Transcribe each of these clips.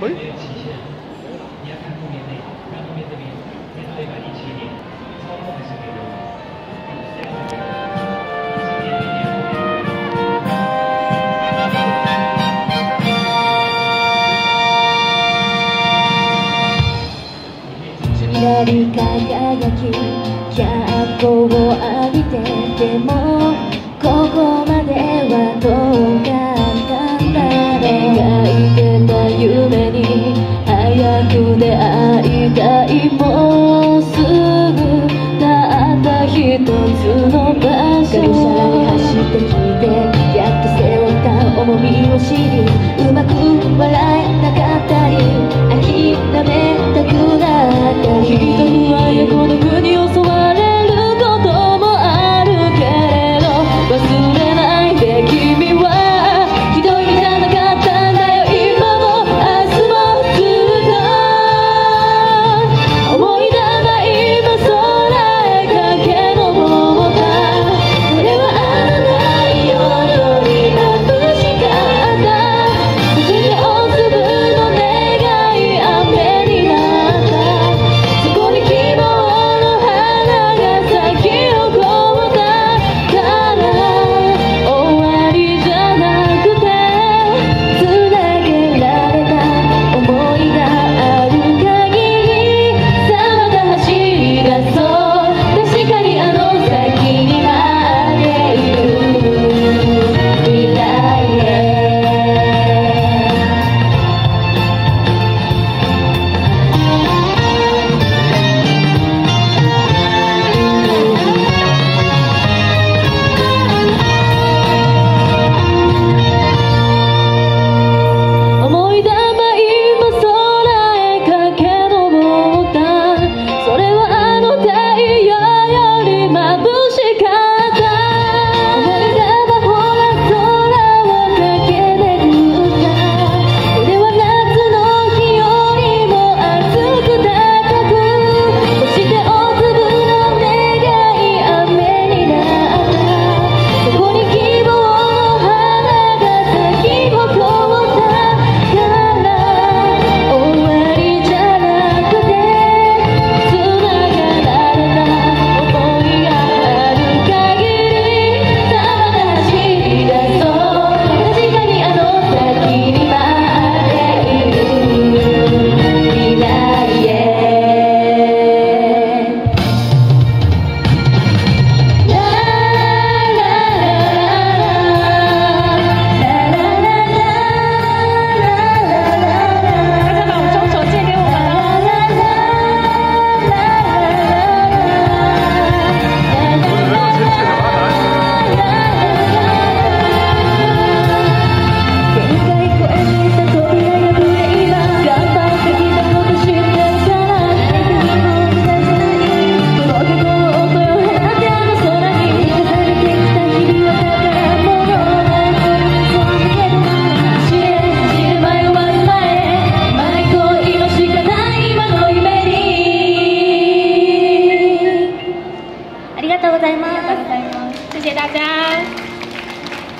喂。光り輝き脚光を浴びてでも这一抹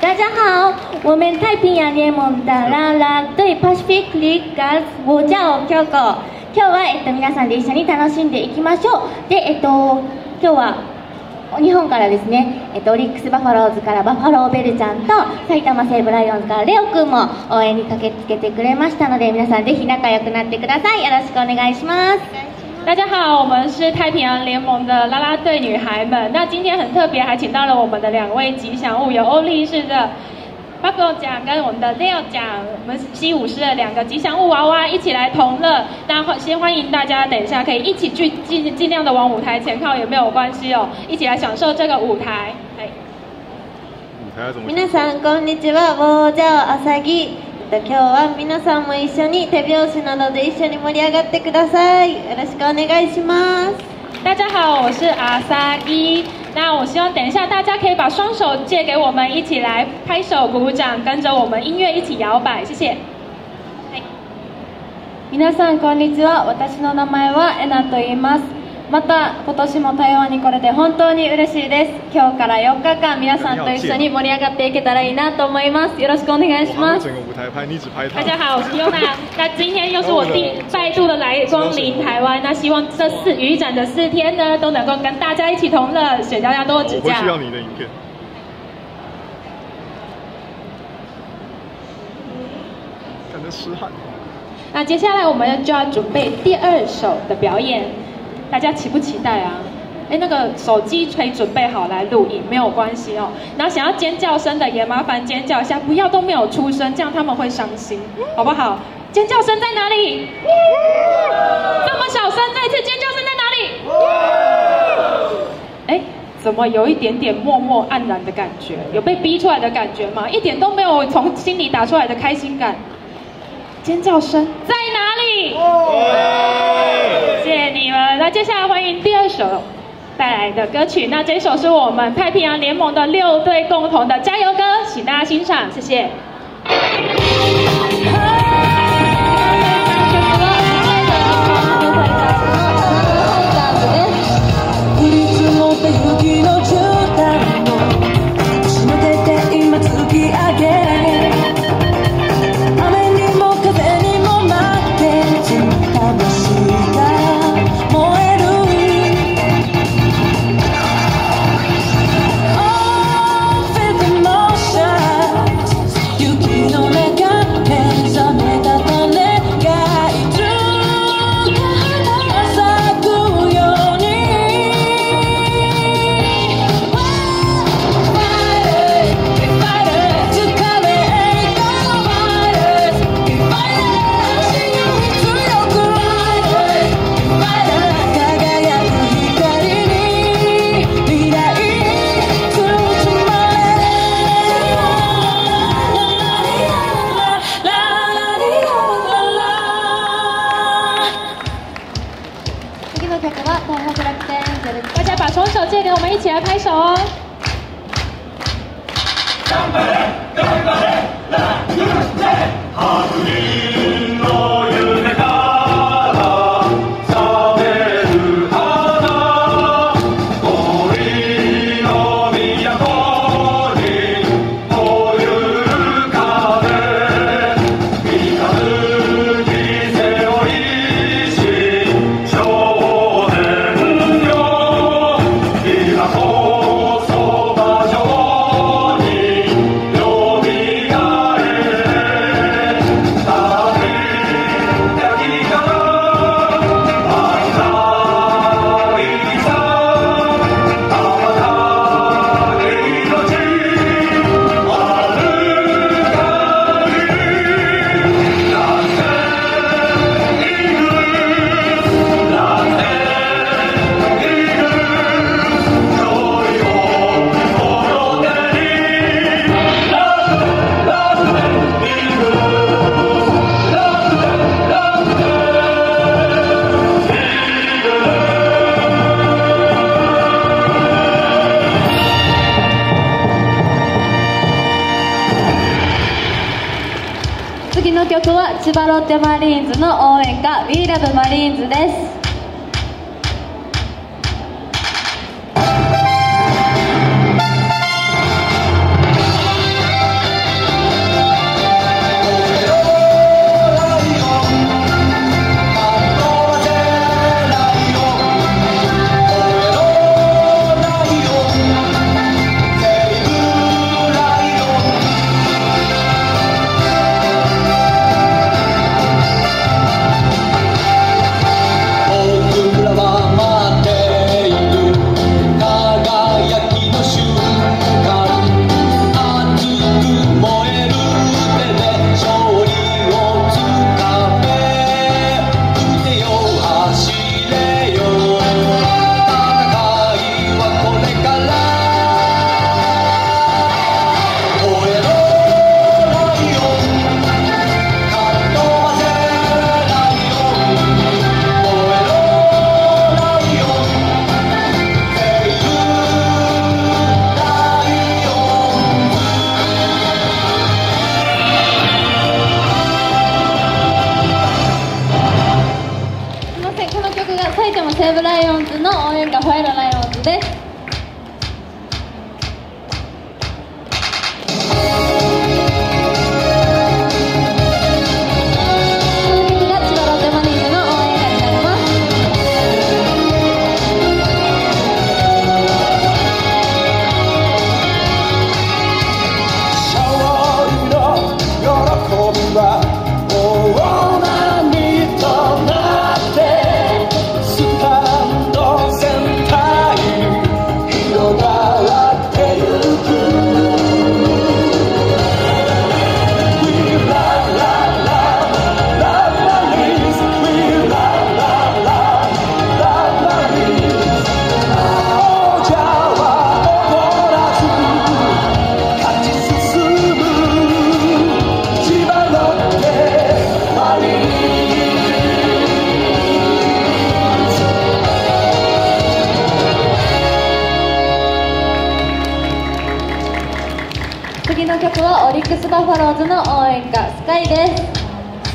大家好，我们太平洋联盟的ランラン隊パシフィックリーガーズをじゃお京子今日は、えっと、皆さんで一緒に楽しんでいきましょう。でえっと今日は日本からですね、えっと、オリックス・バファローズからバファロー・ベルちゃんと埼玉西武ライオンズからレオくんも応援に駆けつけてくれましたので皆さんぜひ仲良くなってください。よろしくお願いします。大家好，我们是太平洋联盟的啦啦队女孩们。那今天很特别，还请到了我们的两位吉祥物，有欧力士的 Buffalo 奖跟我们的 Leo 奖，我们西武狮的两个吉祥物娃娃一起来同乐。那欢先欢迎大家，等一下可以一起去尽尽量的往舞台前靠也没有关系哦，一起来享受这个舞台。哎。舞台要怎么？皆さんこんにちはボージャオ アサギ今日は皆さんも一緒に手拍子などで一緒に盛り上がってください。よろしくお願いします。大家好，我是阿萨伊。那我希望等一下大家可以把双手借给我们，一起来拍手鼓掌，跟着我们音乐一起摇摆，谢谢。皆さんこんにちは。私の名前はエナと言いますまた今年も台湾に来れて本当に嬉しいです今日から4日間皆さんと一緒に盛り上がっていけたらいいなと思いますよろしくお願いし我ます。大家好，我是优娜。那今天又是我第再度的来光临台湾，那希望这四雨展的四天呢，都能够跟大家一起同乐，请大家多指教我会。需要你的影片。感觉湿汗。那接下来我们就要准备第二首的表演，大家期不期待啊？哎，那个手机可以准备好来录影，没有关系哦。然后想要尖叫声的也麻烦尖叫一下，不要都没有出声，这样他们会伤心，好不好？尖叫声在哪里？这么小声，再一次尖叫声在哪里？哎，怎么有一点点默默黯然的感觉？有被逼出来的感觉吗？一点都没有从心里打出来的开心感。尖叫声在哪里？谢谢你们。那接下来欢迎第二首带来的歌曲。那这首是我们太平洋联盟的六队共同的加油歌，请大家欣赏，谢谢。降り積もった雪の絨 曲は千葉ロッテマリーンズの応援歌「We Love マリーンズ」です「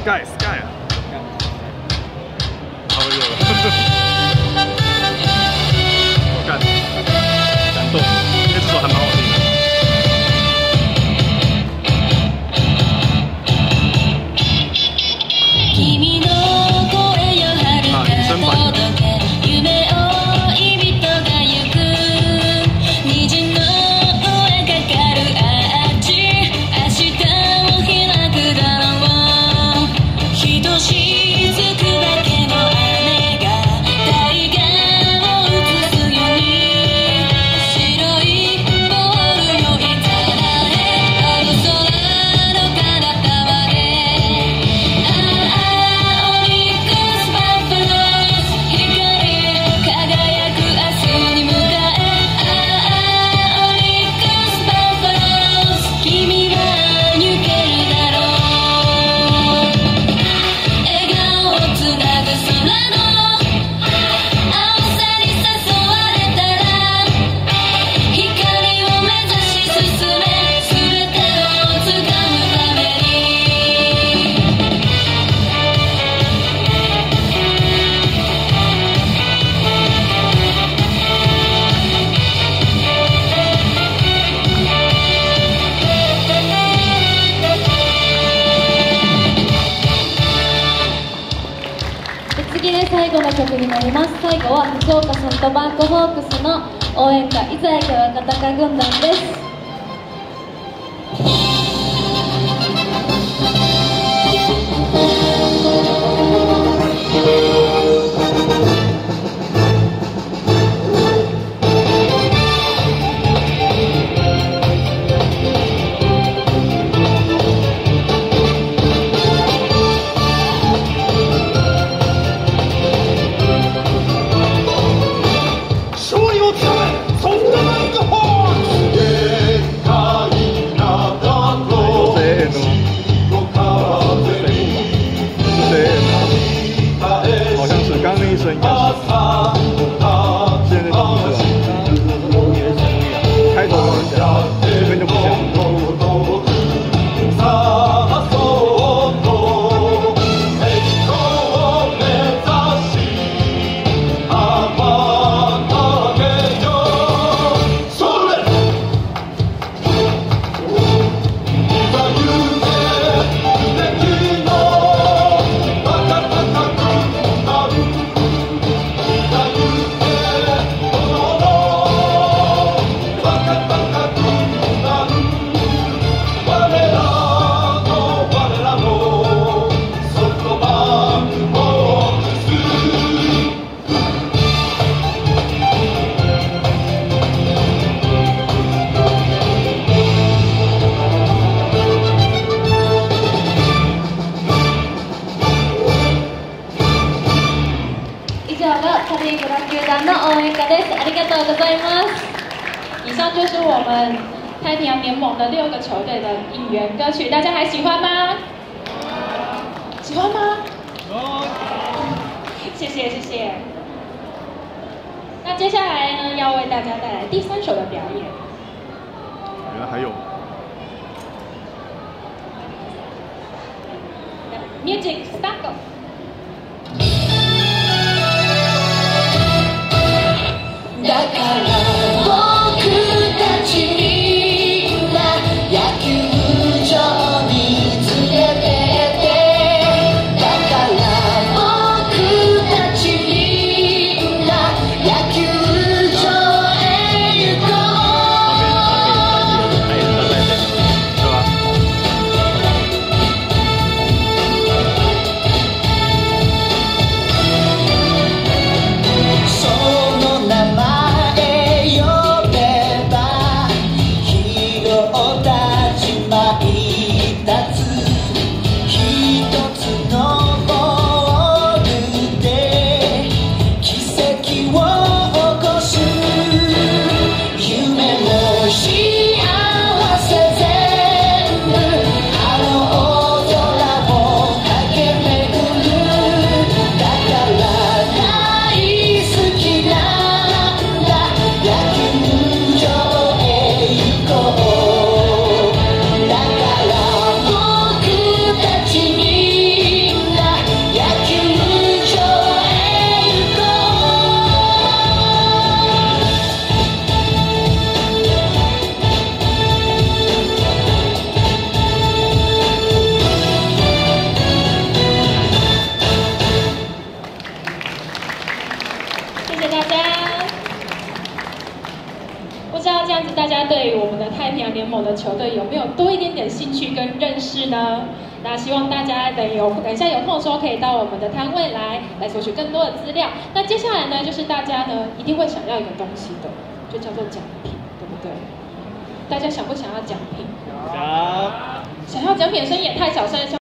盖，盖啊！太热了，我干，感动。曲になります。最後は福岡ソフトバンクホークスの応援歌「いざ行け若隆軍団」です。以上就是我们太平洋联盟的六个球队的应援歌曲大家还喜欢吗？喜欢吗？谢谢那接下来呢要为大家带来第三首的表演。原来还有。Music star 的球队有没有多一点点兴趣跟认识呢？那希望大家等有等一下有空的时候可以到我们的摊位来来索取更多的资料。那接下来呢，就是大家呢一定会想要一个东西的，就叫做奖品，对不对？大家想不想要奖品？想。想要奖品的声音也太小声了。